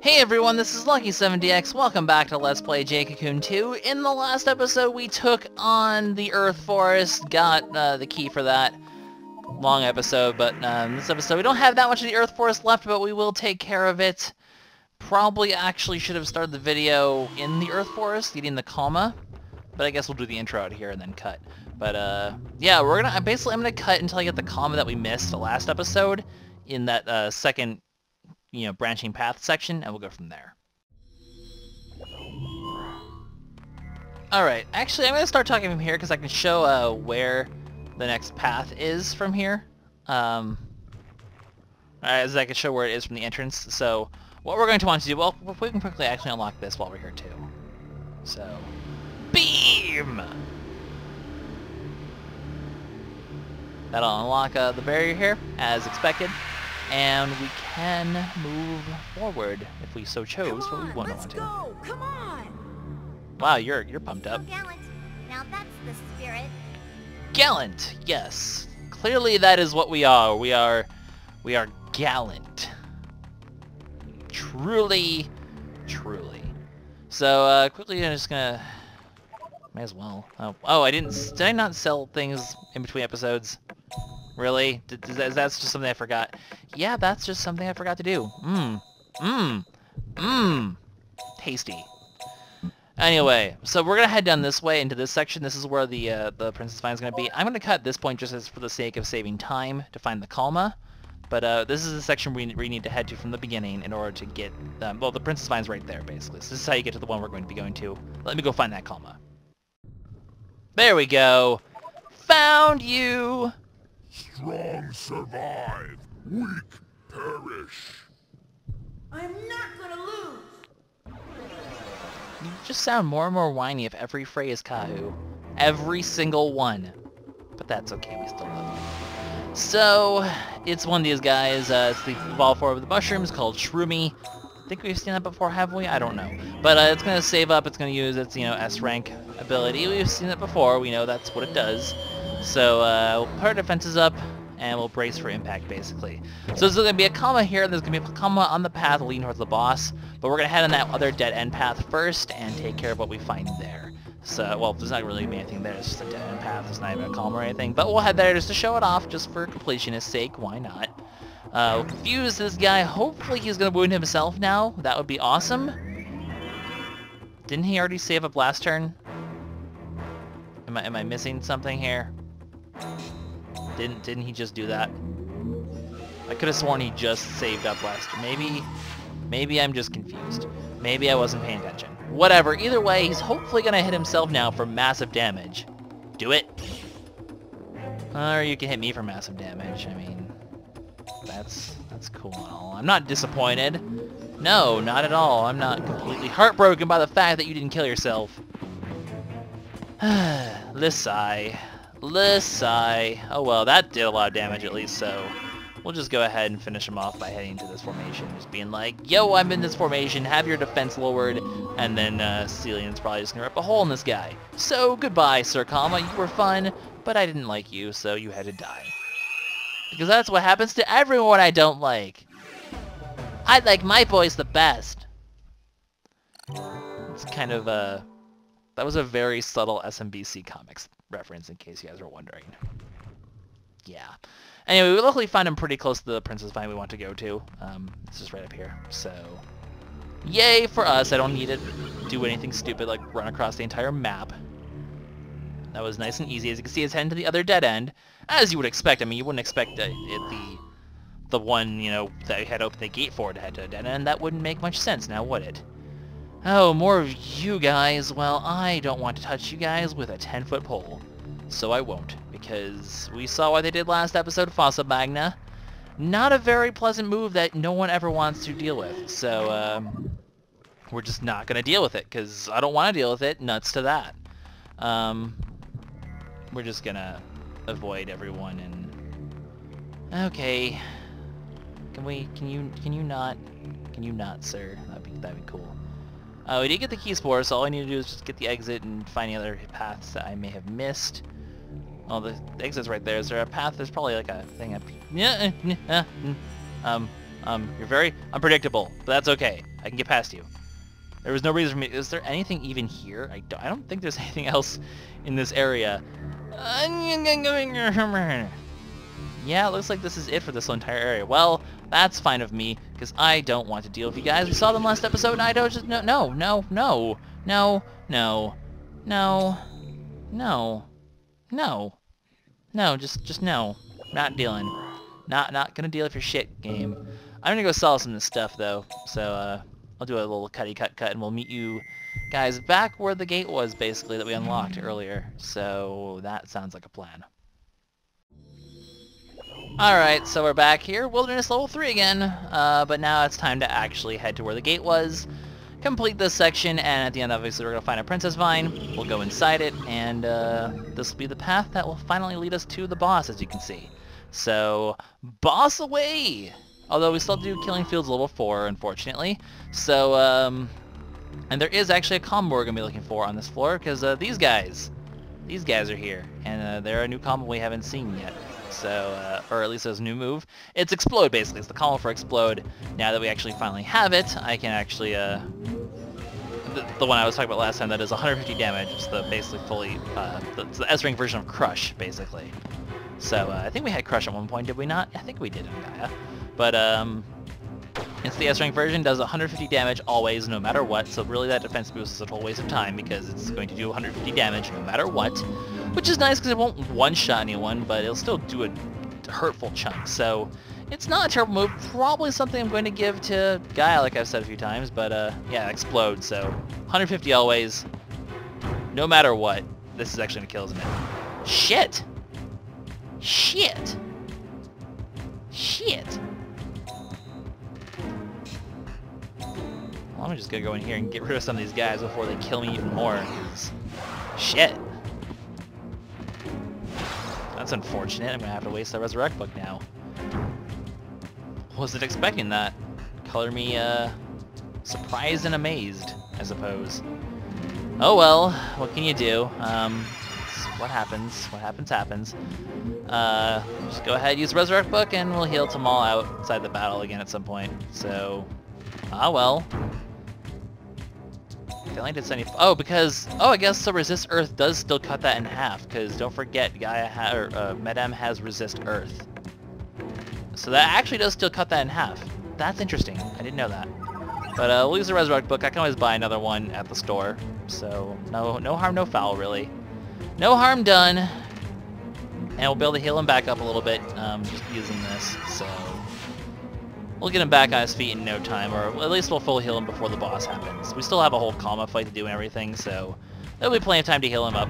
Hey everyone, this is Lucky7DX. Welcome back to Let's Play Jade Cocoon 2. In the last episode, we took on the Earth Forest, got uh, the key for that. Long episode, but um, this episode we don't have that much of the Earth Forest left, but we will take care of it. Probably actually should have started the video in the Earth Forest, getting the Kalma. But I guess we'll do the intro out here and then cut. But uh, yeah, we're gonna basically I'm gonna cut until I get the Kalma that we missed the last episode in that uh, second you know, branching path section, and we'll go from there. Alright, actually I'm going to start talking from here because I can show uh, where the next path is from here. Um, as I can show where it is from the entrance. So what we're going to want to do, well, we can quickly actually unlock this while we're here too. So, beam! That'll unlock uh, the barrier here, as expected and we can move forward if we so chose, but we won't want to. Go. Come on. Wow, you're you're pumped up. gallant. Now that's the spirit. Gallant, yes. Clearly that is what we are. We are we are gallant. Truly, truly. So uh, quickly, I'm just gonna. May as well. Oh, oh, I didn't. Did I not sell things in between episodes? Really? Is that just something I forgot? Yeah, that's just something I forgot to do. Mmm. Mmm. Mmm. Tasty. Anyway, so we're gonna head down this way into this section. This is where the uh, the Princess Vine is gonna be. I'm gonna cut this point just as for the sake of saving time to find the Kalma. But uh, this is the section we, we need to head to from the beginning in order to get, um, well, the Princess Vine's right there, basically. So this is how you get to the one we're going to be going to. Let me go find that Kalma. There we go. Found you! Strong survive, weak perish. I'm not gonna lose. You just sound more and more whiny if every phrase, Kahu. Every single one. But that's okay, we still love you. So, it's one of these guys, uh, it's the ball form of the mushrooms called Shroomie. I think we've seen that before, have we? I don't know. But uh, it's going to save up, it's going to use its, you know, S-rank ability. We've seen it before, we know that's what it does. So uh, we'll put our defenses up, and we'll brace for impact, basically. So there's going to be a Kalma here, there's going to be a Kalma on the path leading towards the boss, but we're going to head on that other dead-end path first and take care of what we find there. So, well, there's not really anything there, it's just a dead-end path, it's not even a Kalma or anything, but we'll head there just to show it off, just for completionist's sake, why not? Uh, we'll confuse this guy, hopefully he's going to wound himself now, that would be awesome. Didn't he already save a blast turn? Am I, am I missing something here? Didn't didn't he just do that? I could have sworn he just saved up last. Maybe, maybe I'm just confused. Maybe I wasn't paying attention. Whatever. Either way, he's hopefully gonna hit himself now for massive damage. Do it. Or you can hit me for massive damage. I mean, that's that's cool. I'm not disappointed. No, not at all. I'm not completely heartbroken by the fact that you didn't kill yourself. Lissai. Lissai. Oh well, that did a lot of damage at least, so we'll just go ahead and finish him off by heading to this formation. Just being like, yo, I'm in this formation, have your defense lowered, and then uh, Celian's probably just gonna rip a hole in this guy. So goodbye, Sir Kalma, you were fun, but I didn't like you, so you had to die. Because that's what happens to everyone I don't like. I like my boys the best. It's kind of, uh, that was a very subtle SMBC comics reference in case you guys were wondering. Yeah. Anyway, we luckily found him pretty close to the Princess Vine we want to go to. Um, this is right up here. So, yay for us. I don't need to do anything stupid like run across the entire map. That was nice and easy. As you can see, it's heading to the other dead end. As you would expect. I mean, you wouldn't expect it the the one, you know, that had opened the gate for to head to a dead end. That wouldn't make much sense, now would it? Oh, more of you guys. Well, I don't want to touch you guys with a 10-foot pole. So I won't, because we saw what they did last episode, of Fossa Magna. Not a very pleasant move that no one ever wants to deal with. So, um, we're just not going to deal with it, because I don't want to deal with it. Nuts to that. Um, we're just going to avoid everyone and... Okay. Can we, can you, can you not, can you not, sir? That'd be, that'd be cool. Uh, we did get the key spore, so all I need to do is just get the exit and find the other paths that I may have missed. Oh, the, exit's right there. Is there a path? There's probably like a thing up... Yeah, uh, um, Um, you're very unpredictable, but that's okay. I can get past you. There was no reason for me. Is there anything even here? I don't, I don't think there's anything else in this area. Yeah, it looks like this is it for this entire area. Well, that's fine of me, because I don't want to deal with you guys. We saw them last episode, and I don't just... No, no, no, no, no, no, no, no, no, no, just, just no. Not dealing. Not, not gonna deal with your shit, game. I'm gonna go sell some of this stuff, though, so, uh, I'll do a little cutty cut cut, and we'll meet you guys back where the gate was, basically, that we unlocked earlier. So, that sounds like a plan. Alright, so we're back here, Wilderness Level 3 again, uh, but now it's time to actually head to where the gate was, complete this section, and at the end obviously we're going to find a Princess Vine, we'll go inside it, and uh, this will be the path that will finally lead us to the boss, as you can see. So, boss away! Although we still do Killing Fields level 4, unfortunately, so, um, and there is actually a combo we're going to be looking for on this floor, because uh, these guys, these guys are here, and uh, they're a new combo we haven't seen yet so, uh, or at least a new move. It's Explode, basically. It's the Kalma for Explode. Now that we actually finally have it, I can actually, uh, the, the one I was talking about last time, that is 150 damage. It's the basically fully, uh, the, it's the S-Rank version of Crush, basically. So, uh, I think we had Crush at one point, did we not? I think we did in Gaia. But, um, it's the S-Rank version, does 150 damage always, no matter what, so really that defense boost is a total waste of time because it's going to do 150 damage no matter what. Which is nice because it won't one-shot anyone, but it'll still do a hurtful chunk. So it's not a terrible move. Probably something I'm going to give to Gaia, like I've said a few times. But uh, yeah, explode. So 150 always. No matter what, this is actually going to kill, isn't it? Shit! Shit! Shit! Well, I'm just gonna go in here and get rid of some of these guys before they kill me even more. Shit. That's unfortunate. I'm gonna have to waste the resurrect book now. Wasn't expecting that. Color me, uh, surprised and amazed, I suppose. Oh well, what can you do? Um, what happens, what happens happens. Uh, just go ahead, use resurrect book, and we'll heal Tamal outside the battle again at some point. So, ah well. Only did 70. Oh, because oh, I guess so. Resist Earth does still cut that in half. Because don't forget, Gaia ha or uh, Madame has Resist Earth. So that actually does still cut that in half. That's interesting. I didn't know that. But uh, we'll use the Resurrect book. I can always buy another one at the store. So no, no harm, no foul, really. No harm done. And we'll be able to heal him back up a little bit um, just using this. So We'll get him back on his feet in no time, or at least we'll full heal him before the boss happens. We still have a whole Kalma fight to do and everything, so there'll be plenty of time to heal him up.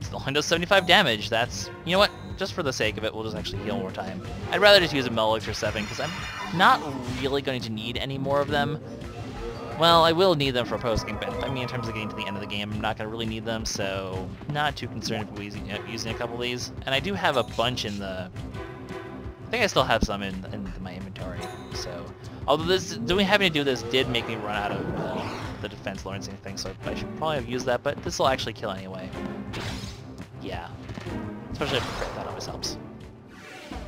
Still only does 75 damage. That's, you know what? Just for the sake of it, we'll just actually heal more time. I'd rather just use a Metal Elixir 7, because I'm not really going to need any more of them. Well, I will need them for post-game, but I mean, in terms of getting to the end of the game, I'm not going to really need them, so not too concerned with using, uh, using a couple of these. And I do have a bunch in the I think I still have some in, in my inventory. So, although this doing having to do this did make me run out of uh, the defense Lawrence thing, so I should probably have used that. But this will actually kill anyway. Yeah, especially if crit, that always helps.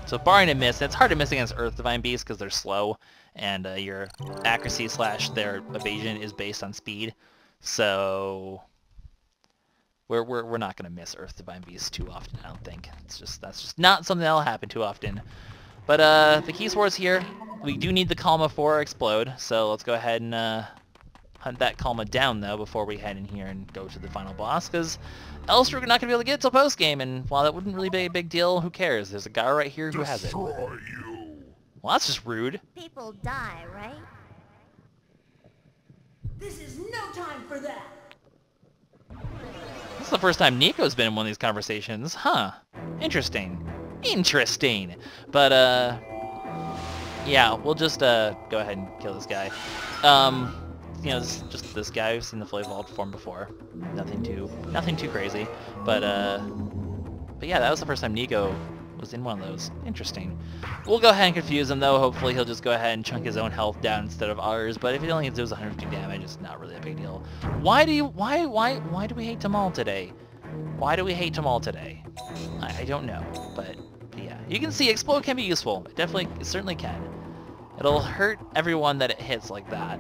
So barring a miss, it's hard to miss against Earth Divine Beasts because they're slow, and uh, your accuracy slash their evasion is based on speed. So we're we're we're not gonna miss Earth Divine Beasts too often. I don't think it's just that's just not something that'll happen too often. But uh, the Key Sword's here. We do need the Kalma for Explode, so let's go ahead and uh, hunt that Kalma down though before we head in here and go to the final boss, because else we're not gonna be able to get it till post game. And while that wouldn't really be a big deal, who cares? There's a guy right here who has it. Destroy you. Well, that's just rude. People die, right? This is no time for that. This is the first time Niko's been in one of these conversations. Huh. Interesting. Interesting. But, uh... Yeah, we'll just, uh, go ahead and kill this guy. Um, you know, this, just this guy who's seen the Flay Vault form before. Nothing too, nothing too crazy. But, uh... But yeah, that was the first time Niko was in one of those. Interesting. We'll go ahead and confuse him though. Hopefully he'll just go ahead and chunk his own health down instead of ours. But if he only does 150 damage, it's not really a big deal. Why do you, why, why, why do we hate Tamal today? Why do we hate Tamal today? I, I don't know, but, but yeah. You can see Explode can be useful. It definitely, it certainly can. It'll hurt everyone that it hits like that.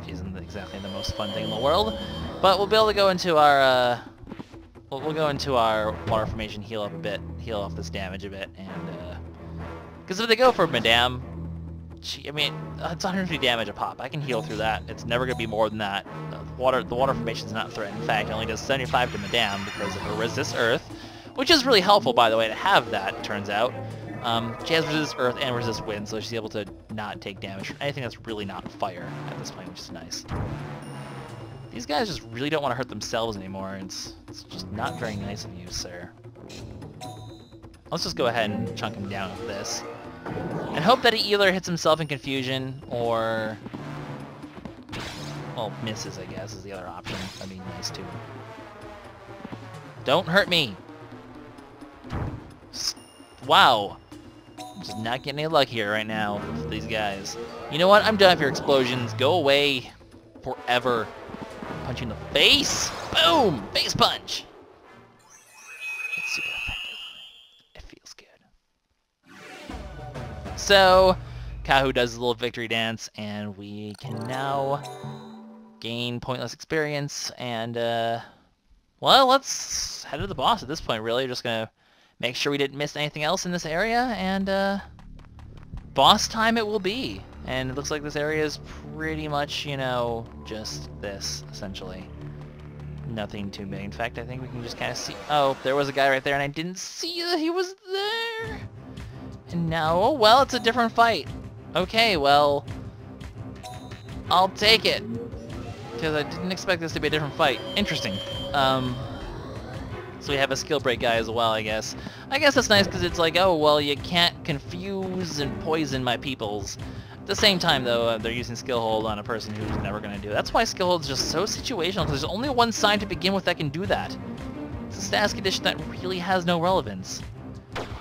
Which isn't exactly the most fun thing in the world. But we'll be able to go into our, uh, we'll, we'll go into our water formation, heal up a bit, heal off this damage a bit, and, uh, because if they go for Madame, she, I mean, it's 150 damage a pop. I can heal through that. It's never going to be more than that. The water, the water formation is not threatened. In fact, it only does 75 to Madame because of her resist Earth, which is really helpful, by the way, to have that, turns out. Um, she has resist Earth and resist Wind, so she's able to not take damage from anything that's really not fire at this point, which is nice. These guys just really don't want to hurt themselves anymore. It's, it's just not very nice of you, sir. Let's just go ahead and chunk him down with this. And hope that he either hits himself in confusion or... Well, misses, I guess, is the other option. That'd be nice, too. Don't hurt me! Wow. Just not getting any luck here right now with these guys. You know what? I'm done with your explosions. Go away. Forever. Punch you in the face! Boom! Face punch! So, Kahu does a little victory dance, and we can now gain pointless experience, and, uh, well, let's head to the boss at this point, really. Just gonna make sure we didn't miss anything else in this area, and, uh, boss time it will be. And it looks like this area is pretty much, you know, just this, essentially. Nothing too big. In fact, I think we can just kind of see... Oh, there was a guy right there, and I didn't see that he was there! Oh, well, it's a different fight. Okay, well... I'll take it. Because I didn't expect this to be a different fight. Interesting. Um... So we have a skill break guy as well, I guess. I guess that's nice because it's like, oh, well, you can't confuse and poison my peoples. At the same time, though, uh, they're using skill hold on a person who's never going to do it. That's why skill hold is just so situational, because there's only one sign to begin with that can do that. It's a status condition that really has no relevance.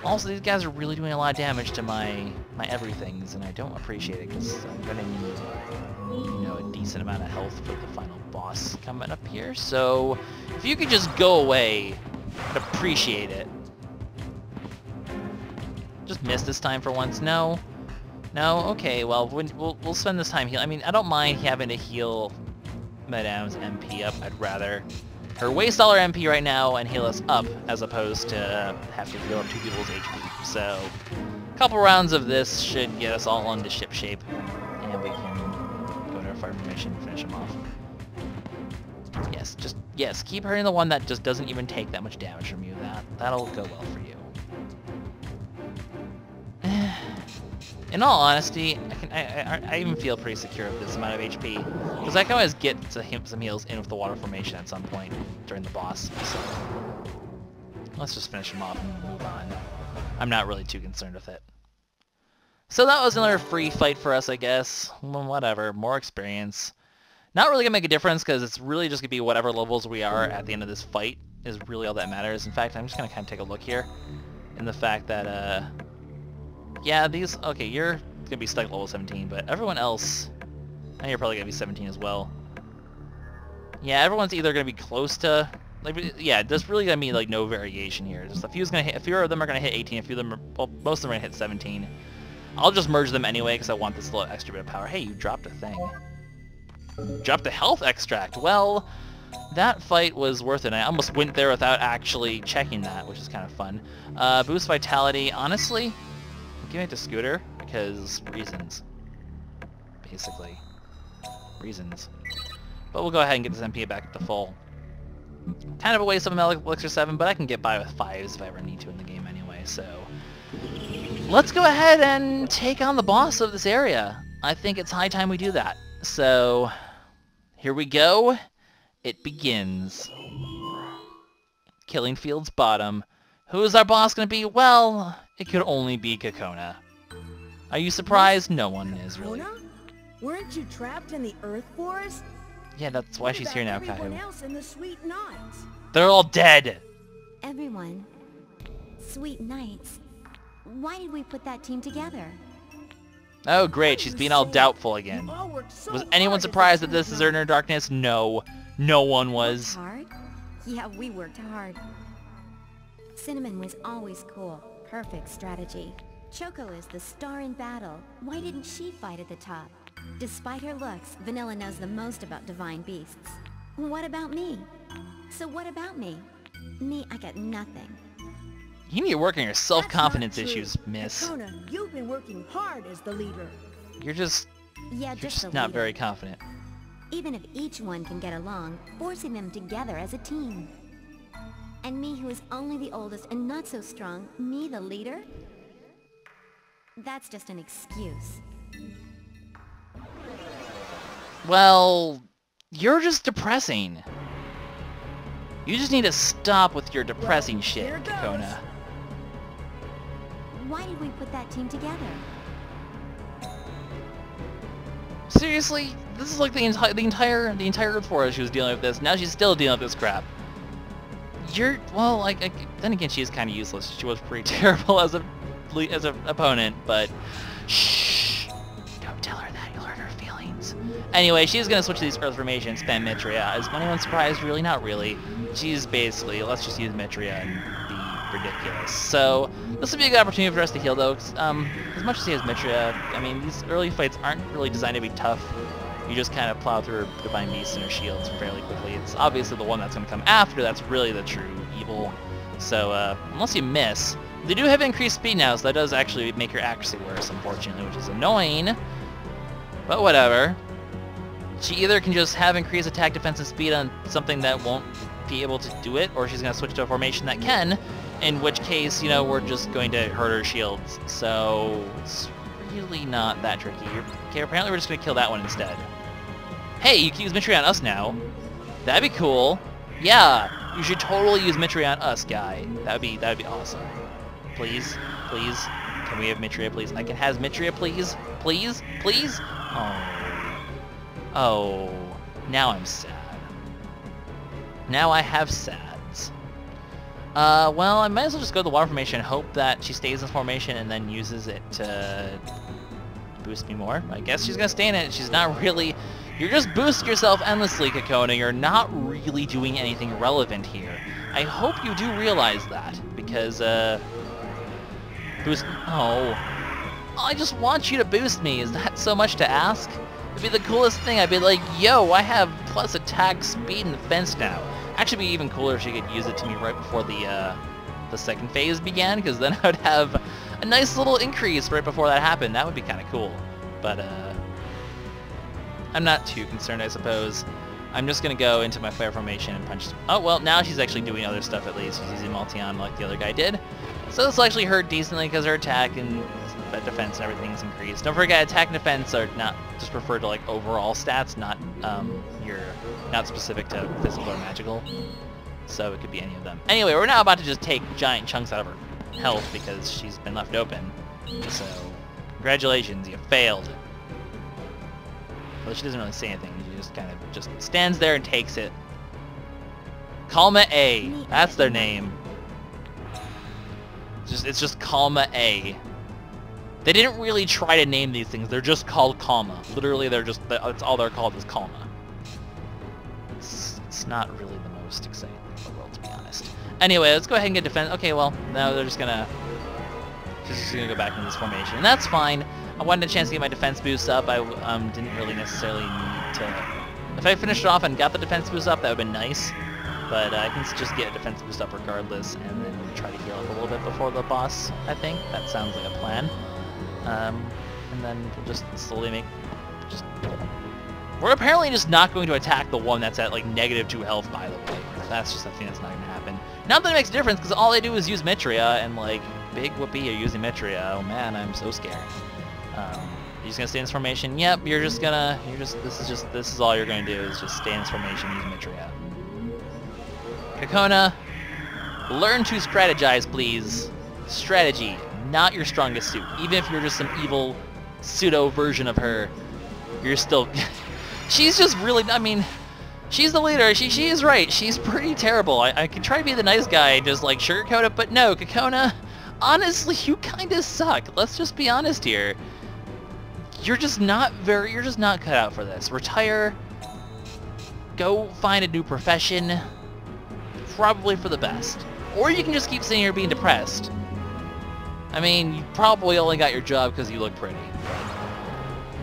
Also, these guys are really doing a lot of damage to my my everythings, and I don't appreciate it, because I'm to need, you know, a decent amount of health for the final boss coming up here. So, if you could just go away, I'd appreciate it. Just miss this time for once. No. No? Okay, well, we'll, we'll spend this time healing. I mean, I don't mind having to heal Madame's MP up. I'd rather her waste all her MP right now and heal us up as opposed to uh, have to heal up two people's HP. So, a couple rounds of this should get us all into ship shape, and we can go to our fire formation and finish him off. Yes, just, yes, keep hurting the one that just doesn't even take that much damage from you. That, that'll go well for you. In all honesty, I, can, I, I, I, even feel pretty secure with this amount of HP, because I can always get some heals in with the water formation at some point during the boss. So let's just finish him off and move on. I'm not really too concerned with it. So that was another free fight for us, I guess. Whatever, more experience. Not really gonna make a difference because it's really just gonna be whatever levels we are at the end of this fight is really all that matters. In fact, I'm just gonna kind of take a look here, in the fact that uh, yeah, these, okay, you're gonna be stuck at level 17, but everyone else, and you're probably gonna be 17 as well. Yeah, everyone's either gonna be close to, like, yeah, there's really gonna be like no variation here. Just a few's gonna hit, a few of them are gonna hit 18, a few of them, are, well, most of them are gonna hit 17. I'll just merge them anyway because I want this little extra bit of power. Hey, you dropped a thing. Dropped a health extract. Well, that fight was worth it. I almost went there without actually checking that, which is kind of fun. Uh, boost vitality. Honestly, giving it to Scooter because reasons. Basically. Reasons. But we'll go ahead and get this MP back to full. Kind of a waste of a Elixir 7, but I can get by with 5s if I ever need to in the game anyway, so... Let's go ahead and take on the boss of this area. I think it's high time we do that. So, here we go. It begins. Killing Fields Bottom. Who is our boss going to be? Well, it could only be Cocona. Are you surprised? No one is, really. Weren't you trapped in the Earth Forest? Yeah, that's why she's here now, Kahu. Else in the Sweet Knights? They're all dead! Everyone. Sweet Knights. Why did we put that team together? Oh great, she's being all doubtful again. Was anyone surprised that this is Inner Darkness? No. No one was. Hard? Yeah, we worked hard. Cinnamon was always cool. Perfect strategy. Choco is the star in battle. Why didn't she fight at the top? Despite her looks, Vanilla knows the most about divine beasts. What about me? So what about me? Me, I got nothing. You need to work on your self-confidence That's not true. issues, miss. Cocona, you've been working hard as the leader. You're just, Yeah, you're just, just not very confident. Even if each one can get along, forcing them together as a team. And me who is only the oldest and not so strong, me the leader? That's just an excuse. Well, you're just depressing. You just need to stop with your depressing Well, shit. Cocona. Why did we put that team together? Seriously, this is like the entire the entire the entire Earth Forest she was dealing with this. Now she's still dealing with this crap. You're well, like then again, she is kind of useless. She was pretty terrible as a as an opponent, but shh, don't tell her that. You'll hurt her feelings. Anyway, she's gonna switch to these Earth formations, spam Mitrea. Is anyone surprised? Really, not really. She's basically let's just use Mitrea and be ridiculous. So this will be a good opportunity for us to heal though. Um, as much as he has Mitrea, I mean these early fights aren't really designed to be tough. You just kind of plow through her Divine Beast and her shields fairly quickly. It's obviously the one that's going to come after that's really the true evil. So uh, unless you miss, they do have increased speed now, so that does actually make your accuracy worse, unfortunately, which is annoying. But whatever. She either can just have increased attack, defense, and speed on something that won't be able to do it, or she's going to switch to a formation that can, in which case, you know, we're just going to hurt her shields. So it's really not that tricky. Okay, apparently we're just going to kill that one instead. Hey, you can use Mitrea on us now. That'd be cool. Yeah, you should totally use Mitrea on us, guy. That'd be that'd be awesome. Please, please, can we have Mitrea, please? I can have Mitrea, please, please, please. Oh, oh, now I'm sad. Now I have sads. Uh, well, I might as well just go to the water formation and hope that she stays in formation and then uses it to boost me more. I guess she's gonna stay in it. She's not really... You're just boosting yourself endlessly, Cocona. You're not really doing anything relevant here. I hope you do realize that, because, uh... Boost... Oh. I just want you to boost me. Is that so much to ask? It'd be the coolest thing. I'd be like, yo, I have plus attack, speed, and defense now. Actually, be even cooler if you could use it to me right before the, uh, the second phase began, because then I would have a nice little increase right before that happened. That would be kind of cool. But, uh... I'm not too concerned, I suppose. I'm just gonna go into my flare formation and punch... Oh, well, now she's actually doing other stuff at least. She's using Multion like the other guy did. So this will actually hurt decently because her attack and defense and everything's increased. Don't forget, attack and defense are not just referred to like overall stats, not um, your, not specific to physical or magical. So it could be any of them. Anyway, we're now about to just take giant chunks out of her health because she's been left open. So, congratulations, you failed. Well, she doesn't really say anything. She just kind of just stands there and takes it. Kalma A. That's their name. It's just, it's just Kalma A. They didn't really try to name these things. They're just called Kalma. Literally, they're just, that's all they're called is Kalma. It's, it's not really the most exciting thing in the world, to be honest. Anyway, let's go ahead and get defense. Okay, well, now they're just gonna, she's just gonna go back in this formation. And that's fine. I wanted a chance to get my defense boost up. I um, didn't really necessarily need to... If I finished it off and got the defense boost up, that would have been nice. But uh, I can just get a defense boost up regardless, and then try to heal up a little bit before the boss, I think. That sounds like a plan. Um, and then we'll just slowly make... Just... We're apparently just not going to attack the one that's at, like, negative 2 health, by the way. That's just a thing that's not going to happen. Not that it makes a difference, because all they do is use Mitrea, and, like, big whoopee, you're using Mitrea. Oh man, I'm so scared. Um, you're just gonna stay in this formation? Yep, you're just gonna, you're just, this is just, this is all you're gonna do is just stay in this formation, use Mitrea. Cocona, learn to strategize, please. Strategy, not your strongest suit. Even if you're just some evil pseudo version of her, you're still, she's just really, I mean, she's the leader, she, she is right, she's pretty terrible. I, I could try to be the nice guy and just like sugarcoat it, but no, Cocona, honestly, you kinda suck. Let's just be honest here you're just not very, you're just not cut out for this. Retire, go find a new profession, probably for the best. Or you can just keep sitting here being depressed. I mean, you probably only got your job because you look pretty.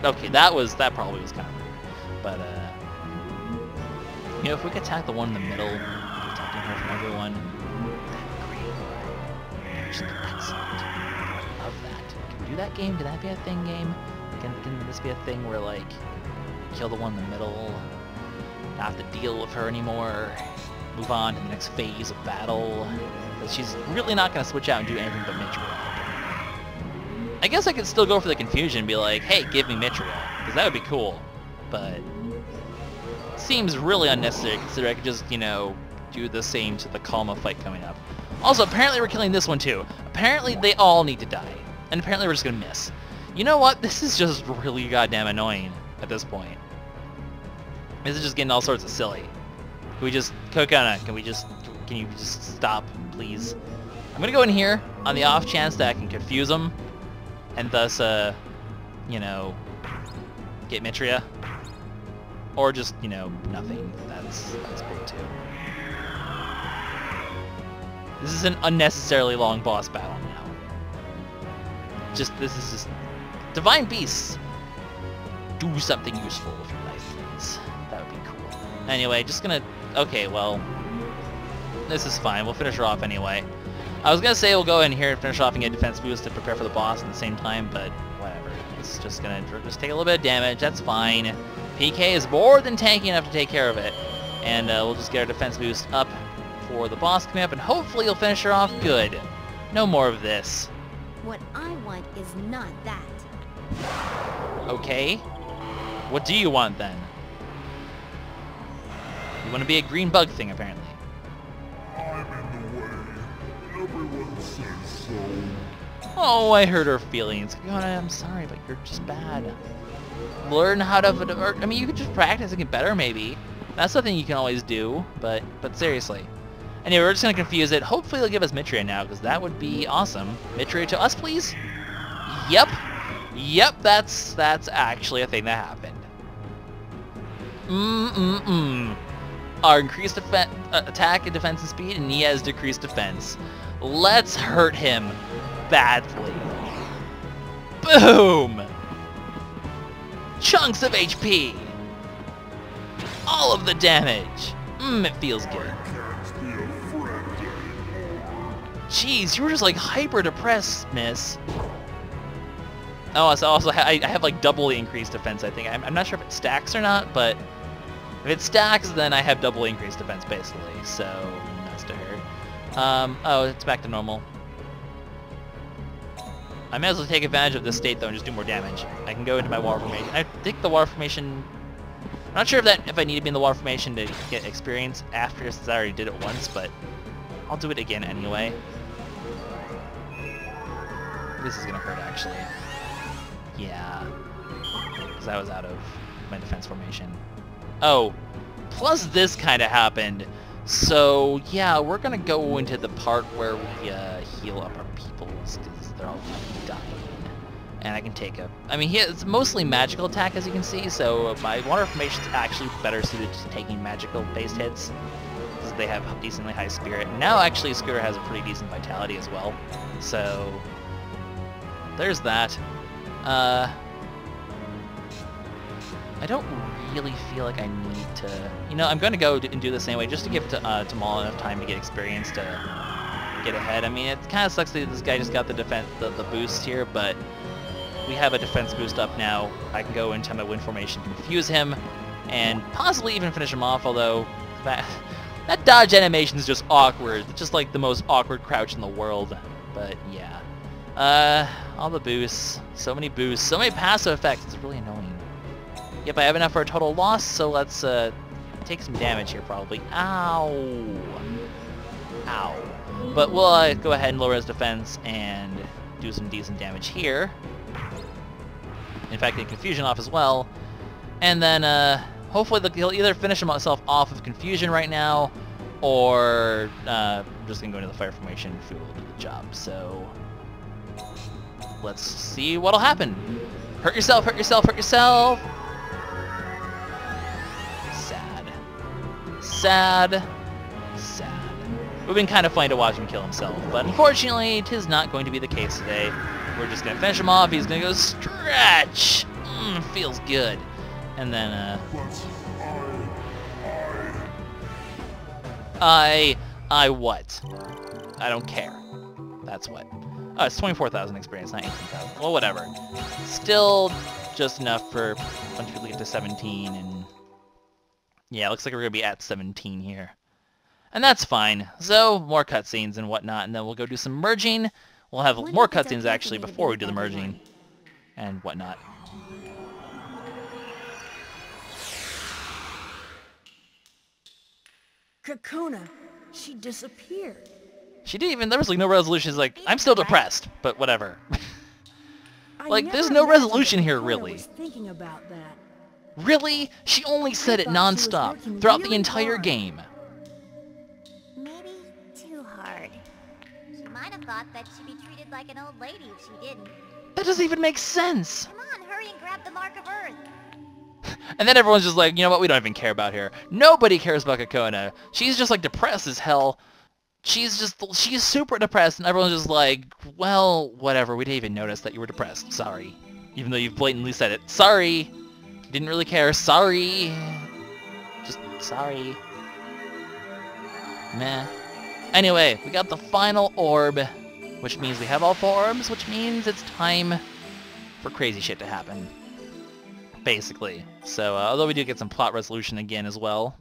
But, okay, that was that probably was kind of rude. But uh, you know, if we could attack the one in the middle, protecting her from everyone, that'd be great. Excellent. I love that. Can we do that game? Can that be a thing game? Can, can this be a thing where like kill the one in the middle, not have to deal with her anymore, move on to the next phase of battle? Because she's really not going to switch out and do anything but Mitrea. I guess I could still go for the confusion and be like, hey, give me Mitrea, because that would be cool. But seems really unnecessary considering I could just, you know, do the same to the Kalma fight coming up. Also, apparently we're killing this one too. Apparently they all need to die. And apparently we're just gonna miss. You know what? This is just really goddamn annoying at this point. This is just getting all sorts of silly. Can we just, Cocona, can we just, can you just stop, please? I'm gonna go in here on the off chance that I can confuse them and thus, uh, you know, get Mitrea. Or just, you know, nothing. That's, that's cool too. This is an unnecessarily long boss battle now. Just, this is just... Divine Beasts! Do something useful with your life, please. That would be cool. Anyway, just gonna... Okay, well... This is fine. We'll finish her off anyway. I was gonna say we'll go in here and finish off and get defense boost to prepare for the boss at the same time, but whatever. It's just gonna just take a little bit of damage. That's fine. PK is more than tanky enough to take care of it. And uh, we'll just get our defense boost up for the boss coming up, and hopefully you'll finish her off good. No more of this. What I want is not that. Okay? What do you want then? You want to be a green bug thing, apparently. I'm in the way. Everyone says so. Oh, I hurt her feelings. God, I'm sorry, but you're just bad. Learn how to... Or, I mean, you could just practice and get better, maybe. That's something you can always do, but but seriously. Anyway, we're just going to confuse it. Hopefully they'll give us Mitrea now, because that would be awesome. Mitrea to us, please? Yep. Yep, that's that's actually a thing that happened. Mm-mm-mm. Our increased uh, attack and defense and speed, and he has decreased defense. Let's hurt him badly. Boom! Chunks of HP! All of the damage! Mmm, it feels good. Jeez, you were just like hyper depressed, miss. Oh, so also I, have like double increased defense, I think. I'm, not sure if it stacks or not, but if it stacks, then I have double increased defense, basically. So, that's to her. Um, oh, it's back to normal. I may as well take advantage of this state, though, and just do more damage. I can go into my water formation. I think the water formation... I'm not sure if that if I need to be in the water formation to get experience after, since I already did it once, but I'll do it again anyway. This is gonna hurt, actually. Yeah. Because I was out of my defense formation. Oh, plus this kind of happened. So, yeah, we're going to go into the part where we uh, heal up our peoples, because they're all dying. And I can take a... I mean, he, it's mostly magical attack, as you can see, so my water formation is actually better suited to taking magical-based hits. Because they have decently high spirit. Now, actually, Scooter has a pretty decent vitality as well. So, there's that. Uh, I don't really feel like I need to... You know, I'm going to go and do this anyway, just to give to, uh, Tamal enough time to get experience to get ahead. I mean, it kind of sucks that this guy just got the defense, the, the boost here, but we have a defense boost up now. I can go into my win formation, confuse him, and possibly even finish him off, although that, that dodge animation is just awkward. It's just like the most awkward crouch in the world. But yeah. Uh, all the boosts. So many boosts. So many passive effects. It's really annoying. Yep, I have enough for a total loss, so let's uh, take some damage here probably. Ow! Ow. But we'll uh, go ahead and lower his defense and do some decent damage here. In fact, get Confusion off as well. And then uh, hopefully he'll either finish himself off with Confusion right now, or uh, I'm just going to go into the Fire Formation and Fuel do the job. So let's see what'll happen. Hurt yourself, hurt yourself, hurt yourself! Sad. Sad. Sad. would have been kind of funny to watch him kill himself. But unfortunately, it is not going to be the case today. We're just to finish him off. He's to go stretch. Mm, feels good. And then, uh... I... I what? I don't care. That's what. Oh, it's 24,000 experience, not 18,000. Well, whatever. Still just enough for a bunch of people to get to 17, and... Yeah, looks like we're going to be at 17 here. And that's fine. So, more cutscenes and whatnot, and then we'll go do some merging. We'll have Wonder more cutscenes, actually, for me to before we do the merging and whatnot. Cocona, she disappeared. She didn't even... There was, like, no resolution. She's like, I'm still depressed, but whatever. Like, there's no resolution here, really. thinking about that. really? She only said it thought she nonstop working throughout the entire hard. game. Maybe too hard. She might have thought that she'd be treated like an old lady if she didn't. That doesn't even make sense. Come on, hurry and grab the Mark of Earth. And then everyone's just like, you know what, we don't even care about her. Nobody cares about Cocona. She's just like depressed as hell. She's just, she's super depressed and everyone's just like, well, whatever, we didn't even notice that you were depressed. Sorry. Even though you've blatantly said it. Sorry. Didn't really care. Sorry. Just, sorry. Meh. Anyway, we got the final orb, which means we have all four orbs, which means it's time for crazy shit to happen basically. So, uh, although we do get some plot resolution again as well.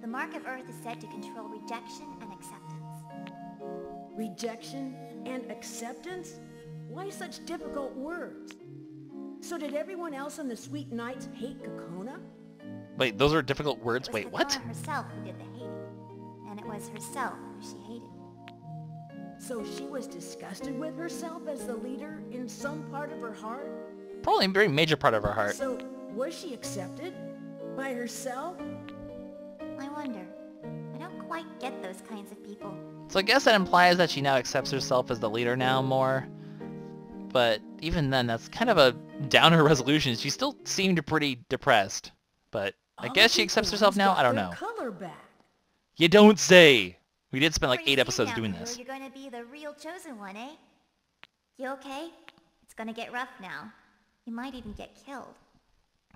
The Mark of Earth is said to control rejection. Rejection and acceptance? Why such difficult words? So did everyone else on the Sweet Knights hate Cocona? Wait, those are difficult words. It was Wait, what? Cocona herself who did the hating. And it was herself who she hated. So she was disgusted with herself as the leader in some part of her heart? Probably a very major part of her heart. So was she accepted? By herself? I wonder. I don't quite get those kinds of people. So I guess that implies that she now accepts herself as the leader now more. But even then, that's kind of a downer resolution. She still seemed pretty depressed. But I All guess she accepts herself now? I don't know. color back. You don't say! We did spend like eight episodes doing this. You're going to be the real chosen one, eh? You okay? It's going to get rough now. You might even get killed.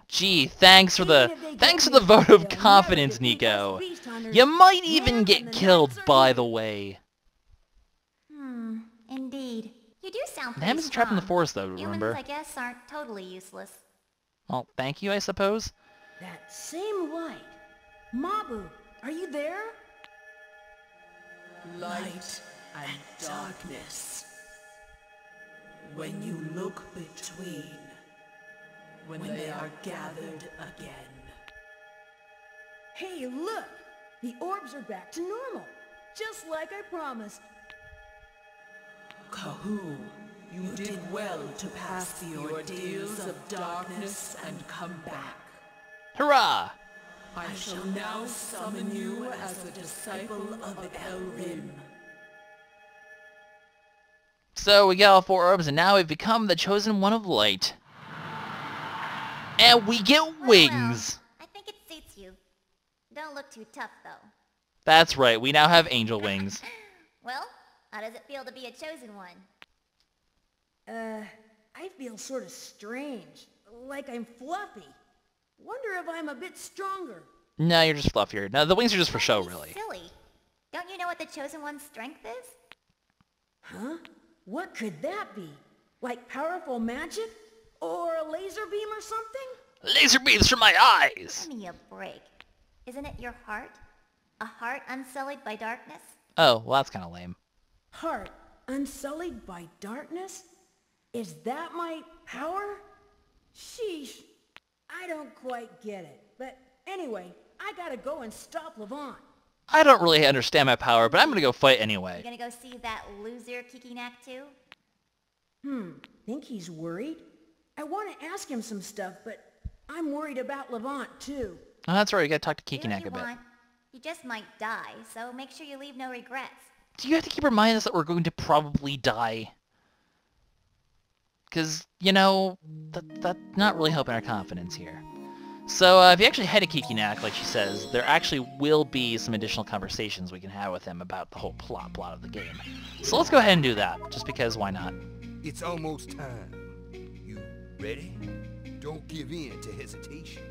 Gee, thanks for the Even if they get thanks for the vote of confidence, Niko. You might even get killed, by the way. Hmm, indeed. You do sound pretty Nam is trapped in the strong. forest, though, Humans, remember? I guess, aren't totally useless. Well, thank you, I suppose. That same light. Mahbu, are you there? Light and darkness. When you look between, when they are gathered again. Hey, look! The orbs are back to normal. Just like I promised. Kahu, you did well to pass the ordeals of darkness and come back. Hurrah! I shall now summon you as a disciple of Elrim. So we got all four orbs, and now we've become the chosen one of light. And we get Well, wings! well, I think it suits you. Don't look too tough, though. That's right, we now have angel wings. Well, how does it feel to be a chosen one? Uh, I feel sort of strange. Like I'm fluffy. Wonder if I'm a bit stronger. No, you're just fluffier. No, the wings are just for show, Don't really. Silly. Don't you know what the chosen one's strength is? Huh? What could that be? Like powerful magic? Or a laser beam or something? Laser beams from my eyes! Give me a break. Isn't it your heart? A heart unsullied by darkness? Oh, well that's kinda lame. Heart unsullied by darkness? Is that my power? Sheesh. I don't quite get it. But anyway, I gotta go and stop Levant. I don't really understand my power, but I'm gonna go fight anyway. You anyway. gonna go see that loser Kikinak too? Hmm, think he's worried? I want to ask him some stuff, but I'm worried about Levant too. Oh, that's right, we gotta talk to Do what Kikinak you a bit. want. You just might die, so make sure you leave no regrets. Do you have to keep reminding us that we're going to probably die? Because, you know, that, that's not really helping our confidence here. So uh, if you actually head to Kikinak, like she says, there actually will be some additional conversations we can have with him about the whole plot plot of the game. So let's go ahead and do that, just because why not? It's almost time. You ready? Don't give in to hesitation.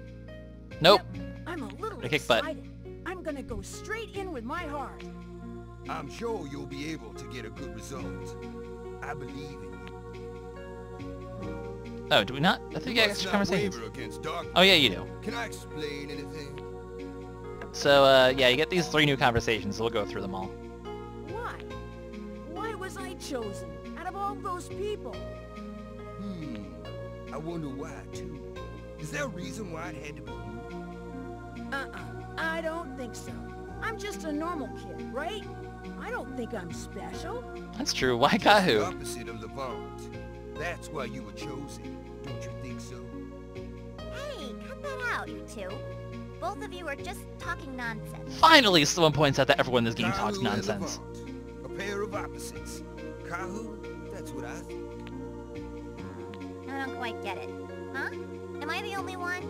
Nope. I'm a little I kick butt. excited. I'm gonna go straight in with my heart. I'm sure you'll be able to get a good result. I believe in you. Oh, do we not? I think You I must extra not conversations. waver against darkness. Oh yeah, you do. Can I explain anything? So uh, yeah, you get these three new conversations. So we'll go through them all. Why? Why was I chosen out of all those people? Hmm. I wonder why, too. Is there a reason why it had to be you? Uh-uh. I don't think so. I'm just a normal kid, right? I don't think I'm special. That's true. Why The Kahu? opposite of Levant. That's why you were chosen. Don't you think so? Hey, cut that out, you two. Both of you are just talking nonsense. Finally, someone points out that everyone in this game talks Kahu and nonsense. A pair of opposites. Kahu, that's what I think. I don't quite get it. Huh? Am I the only one?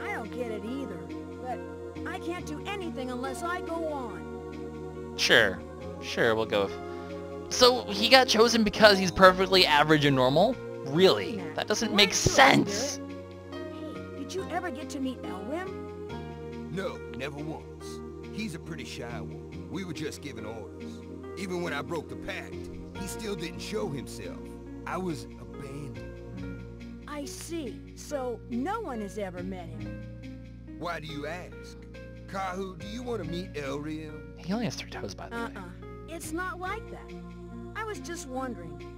I don't get it either. But I can't do anything unless I go on. Sure, sure, we'll go. With... So he got chosen because he's perfectly average and normal? Really? That doesn't make sense. Hey, did you ever get to meet Elwim? No, never once. He's a pretty shy one. We were just giving orders. Even when I broke the pact, he still didn't show himself. I was abandoned. I see. So no one has ever met him. Why do you ask? Kahu, do you want to meet Elriel? He only has three toes, by the way. Uh-uh. It's not like that. I was just wondering.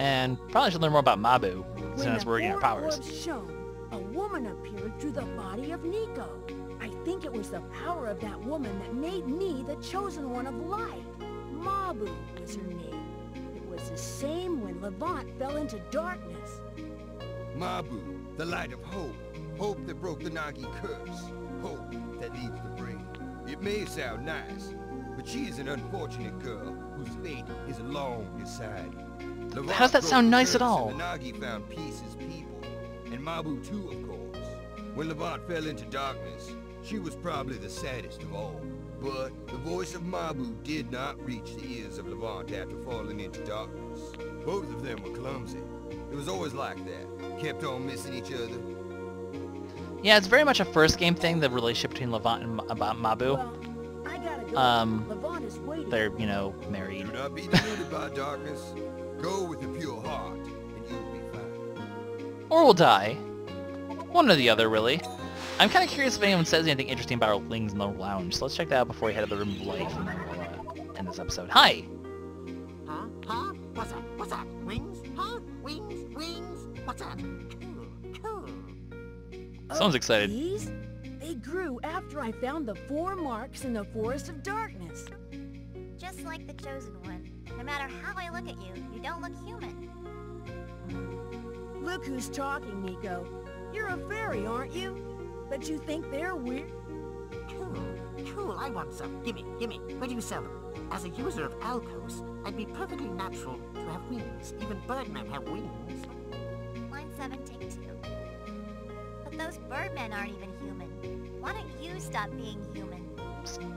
And probably should learn more about Mahbu, since the we're getting our four powers. orbs shone, a woman appeared through the body of Niko. I think it was the power of that woman that made me the chosen one of light. Mahbu was her name. It was the same when Levant fell into darkness. Mahbu, the light of hope. Hope that broke the Nagi curse. Hope that leaves the brain. It may sound nice, but she is an unfortunate girl whose fate is long decided. Levant How does that sound nice at all? And the Nagi found peace as people. And Mahbu too, of course. When Levant fell into darkness, she was probably the saddest of all. But the voice of Mahbu did not reach the ears of Levant after falling into darkness. Both of them were clumsy. It was always like that. Kept on missing each other. Yeah, it's very much a first game thing, the relationship between Levant and Ma- about Mahbu. Well, I gotta go. Um, Levant is waiting. They're, you know, married. Do not be deluded by darkness. Go with a pure heart, and you'll be fine. Or we'll die. One or the other, really. I'm kind of curious if anyone says anything interesting about our wings in the lounge, so let's check that out before we head to the room of life, and then we'll uh, end this episode. Hi! Huh? Huh? What's that? What's that? Wings? Huh? Wings? Wings? What's that? Cool. Cool. Someone's excited. These? They grew after I found the four marks in the Forest of Darkness. Just like the chosen one. No matter how I look at you, you don't look human. Look who's talking, Niko. You're a fairy, aren't you? But you think they're weird? Cool. Cool. I want some. Gimme. Gimme. Where do you sell them? As a user of Alcos, I'd be perfectly natural to have wings. Even birdmen have wings. Line 7, take 2. But those birdmen aren't even human. Why don't you stop being human?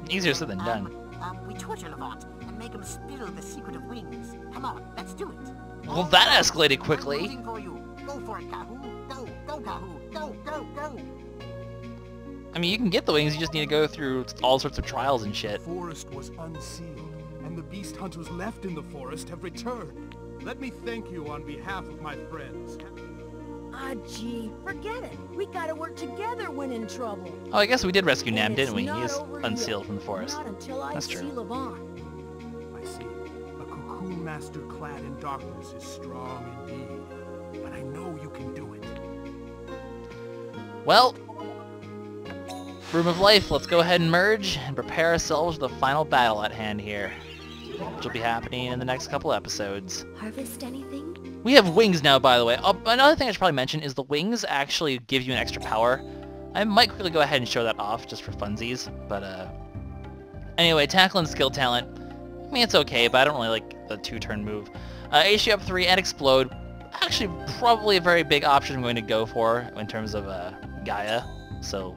Easier said than done. Um, um, we torture Levant and make him spill the secret of wings. Come on, let's do it. Well, that escalated I'm quickly. for you. Go for it, Kahu. Go, go, Kahu. Go, go, go. I mean, you can get the wings, you just need to go through all sorts of trials and shit. The shit. forest was unsealed, and the beast hunters left in the forest have returned. Let me thank you on behalf of my friends. Ah, gee, forget it. We gotta work together when in trouble. Oh, I guess we did rescue Nam, didn't we? it's He is unsealed yet. from the forest. Not until I That's true. Levant. I see. A cocoon master clad in darkness is strong indeed. But I know you can do it. Well, Room of Life, let's go ahead and merge and prepare ourselves for the final battle at hand here. Which will be happening in the next couple episodes. Harvest anything? We have wings now, by the way. Oh, another thing I should probably mention is the wings actually give you an extra power. I might quickly go ahead and show that off just for funsies, but uh... Anyway, tackle and skill talent. I mean, it's okay, but I don't really like the two-turn move. Uh, HG up 3 and explode. actually probably a very big option I'm going to go for in terms of uh, Gaia. So.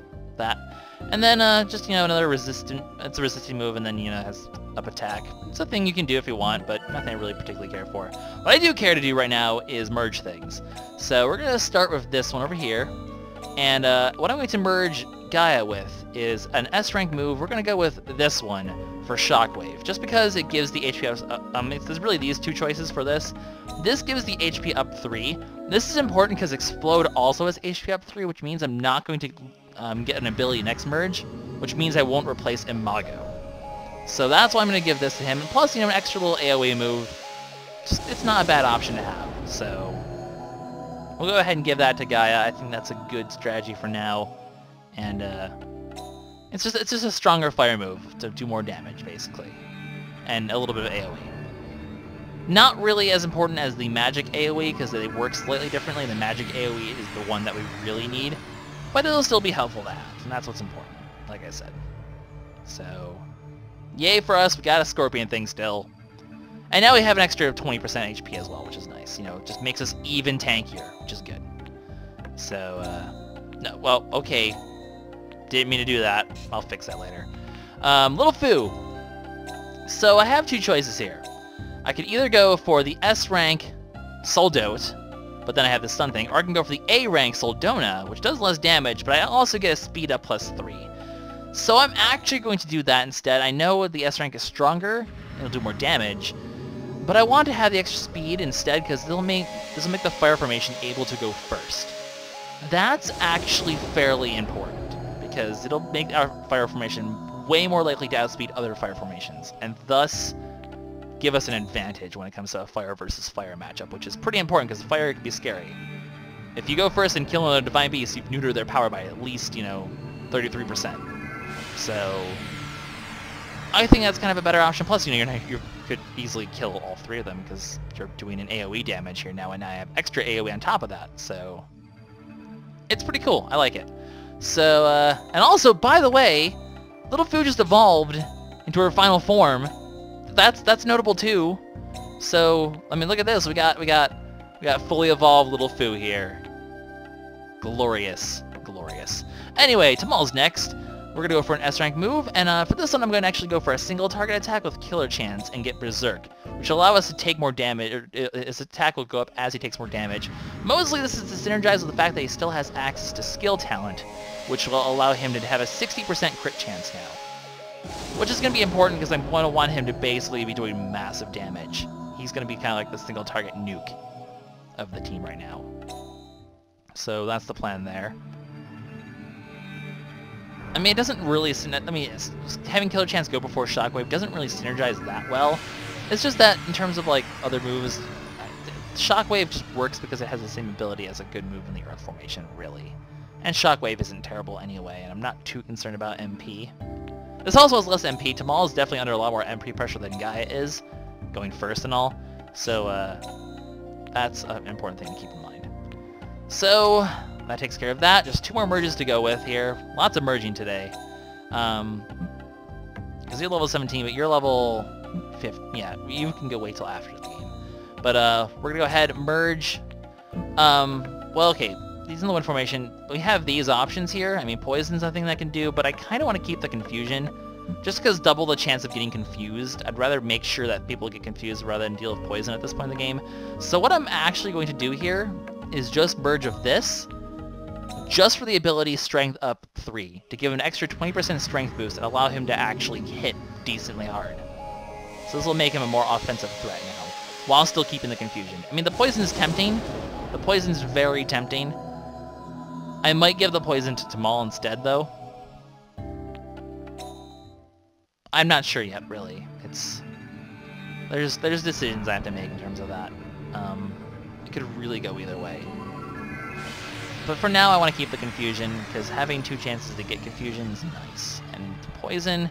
And then uh, just, you know, another resistant, it's a resisting move and then, you know, has up attack. It's a thing you can do if you want, but nothing I really particularly care for. What I do care to do right now is merge things. So we're going to start with this one over here. And uh, what I'm going to merge Gaia with is an S-rank move. We're going to go with this one for Shockwave, just because it gives the HP up, uh, um, there's really these two choices for this. This gives the HP up 3. This is important because Explode also has HP up 3, which means I'm not going to um, get an ability next merge, which means I won't replace Imago. So that's why I'm going to give this to him. And plus, you know, an extra little AoE move, just, it's not a bad option to have. So we'll go ahead and give that to Gaia. I think that's a good strategy for now. And uh, it's just it's just a stronger fire move to do more damage, basically. And a little bit of AoE. Not really as important as the magic AoE, because they work slightly differently. The magic AoE is the one that we really need. But it'll still be helpful to have, and that's what's important, like I said. So, yay for us, we got a Scorpion thing still. And now we have an extra 20% HP as well, which is nice. You know, just makes us even tankier, which is good. So, uh, no, well, okay. Didn't mean to do that. I'll fix that later. Um, Little Foo. So I have two choices here. I could either go for the S rank Soldote, but then I have the stun thing, or I can go for the A rank Soldona, which does less damage, but I also get a speed up plus 3. So I'm actually going to do that instead. I know the S rank is stronger, it'll do more damage, but I want to have the extra speed instead because it'll make this will make the fire formation able to go first. That's actually fairly important because it'll make our fire formation way more likely to outspeed other fire formations, and thus give us an advantage when it comes to a fire versus fire matchup, which is pretty important because fire can be scary. If you go first and kill another Divine Beast, you've neutered their power by at least, you know, 33%. So, I think that's kind of a better option. Plus, you know, you're, you could easily kill all three of them because you're doing an AoE damage here now, and I have extra AoE on top of that, so... It's pretty cool. I like it. So, uh, and also, by the way, Little Foo just evolved into her final form. That's that's notable too. So, I mean, look at this. We got we got we got fully evolved Little Foo here. Glorious, glorious. Anyway, Tamal's next. We're gonna go for an S-rank move, and uh, for this one, I'm gonna actually go for a single target attack with Killer Chance and get Berserk, which will allow us to take more damage. Or, uh, his attack will go up as he takes more damage. Mostly, this is to synergize with the fact that he still has access to skill talent, which will allow him to have a 60% crit chance now. Which is going to be important because I'm going to want him to basically be doing massive damage. He's going to be kind of like the single target nuke of the team right now. So that's the plan there. I mean, it doesn't really... I mean, having Killer Chance go before Shockwave doesn't really synergize that well. It's just that in terms of, like, other moves, Shockwave just works because it has the same ability as a good move in the Earth Formation, really. And Shockwave isn't terrible anyway, and I'm not too concerned about MP. This also has less MP. Tamal is definitely under a lot more MP pressure than Gaia is, going first and all. So, uh, that's an important thing to keep in mind. So, that takes care of that. Just two more merges to go with here. Lots of merging today. Um, because you're level 17, but you're level 50. Yeah, you can go wait till after the game. But, uh, we're gonna go ahead, merge. Um, well, okay, the wind formation, we have these options here. I mean, poison's nothing that can do, but I kind of want to keep the confusion. Just because double the chance of getting confused, I'd rather make sure that people get confused rather than deal with poison at this point in the game. So what I'm actually going to do here is just merge of this, just for the ability Strength up 3, to give an extra 20% strength boost and allow him to actually hit decently hard. So this will make him a more offensive threat now, while still keeping the confusion. I mean, the poison is tempting. The poison's very tempting. I might give the poison to Tamal instead, though. I'm not sure yet, really. It's there's there's decisions I have to make in terms of that. Um, it could really go either way. But for now, I want to keep the confusion because having two chances to get confusion is nice. And poison,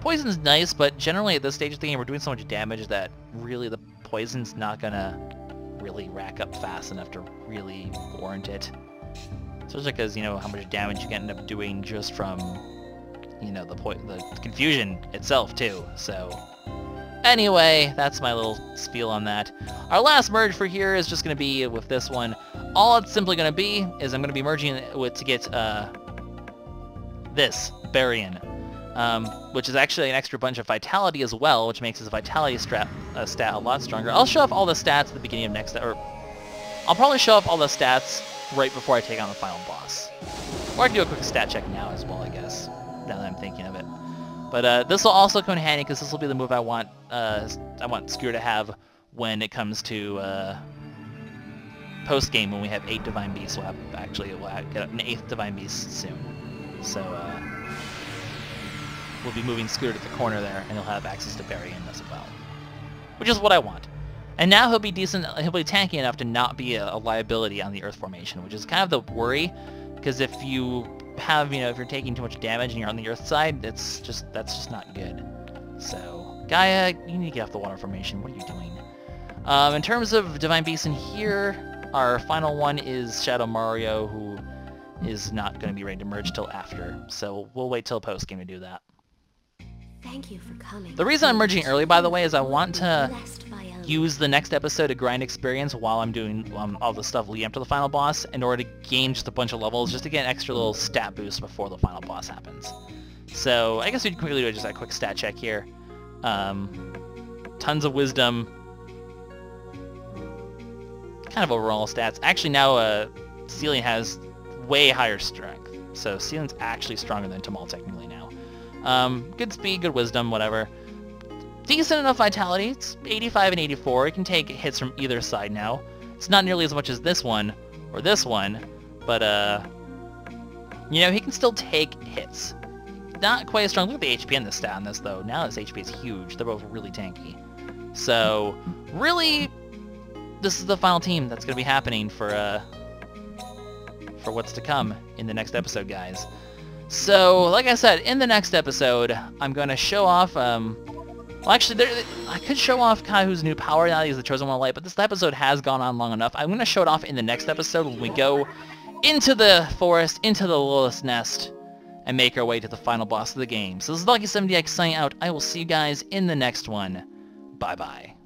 poison's nice, but generally at this stage of the game, we're doing so much damage that really the poison's not gonna really rack up fast enough to really warrant it. Especially because, you know, how much damage you can end up doing just from, you know, the point, the confusion itself, too. So, Anyway, that's my little spiel on that. Our last merge for here is just going to be with this one. All it's simply going to be is I'm going to be merging it with to get uh, this, Barian, um, which is actually an extra bunch of Vitality as well, which makes his Vitality uh, stat a lot stronger. I'll show off all the stats at the beginning of next, or I'll probably show off all the stats right before I take on the final boss. Or I can do a quick stat check now as well, I guess, now that I'm thinking of it. But uh, this will also come in handy because this will be the move I want uh, I want Skewer to have when it comes to uh, post game when we have eight Divine Beasts. We'll have actually we'll get an eighth Divine Beast soon. So uh, we'll be moving Scooter to the corner there, and he'll have access to Barian as well, which is what I want. And now he'll be decent. He'll be tanky enough to not be a, a liability on the Earth formation, which is kind of the worry, because if you have, you know, if you're taking too much damage and you're on the earth side, it's just, that's just not good. So, Gaia, you need to get off the water formation. What are you doing? Um, in terms of Divine Beasts in here, our final one is Shadow Mario, who is not going to be ready to merge till after. So we'll wait till post-game to do that. Thank you for coming. The reason I'm merging early, by the way, is I want to use the next episode to grind experience while I'm doing um, all the stuff leading up to the final boss in order to gain just a bunch of levels, just to get an extra little stat boost before the final boss happens. So I guess we can quickly do just a quick stat check here. Um, tons of wisdom. Kind of overall stats. Actually now uh, has way higher strength. So Celian's actually stronger than Tamal technically now. Um, good speed, good wisdom, whatever decent enough vitality. It's 85 and 84. It can take hits from either side now. It's not nearly as much as this one, or this one, but, uh, you know, he can still take hits. Not quite as strong. Look at the HP in this stat on this, though. Now this HP is huge. They're both really tanky. So, really, this is the final team that's going to be happening for, uh, for what's to come in the next episode, guys. So, like I said, in the next episode, I'm going to show off, um, well, actually, I could show off Kahu's new power now that he's the Chosen One of Light, but this episode has gone on long enough. I'm going to show it off in the next episode when we go into the forest, into the Lilith Nest, and make our way to the final boss of the game. So this is LuckySevenDX signing out. I will see you guys in the next one. Bye-bye.